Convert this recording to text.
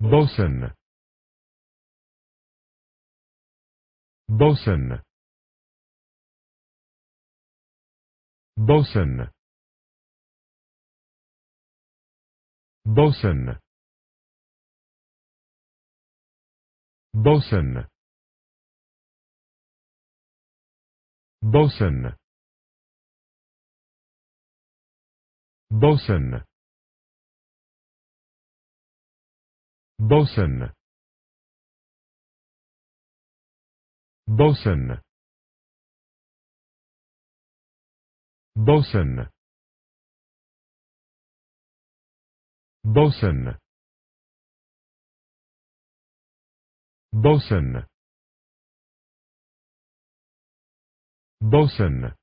bosun bosun bosun bosun bosun bosun bosun bosun. Bosun. Bosun. Bosun. Bosun. Bosun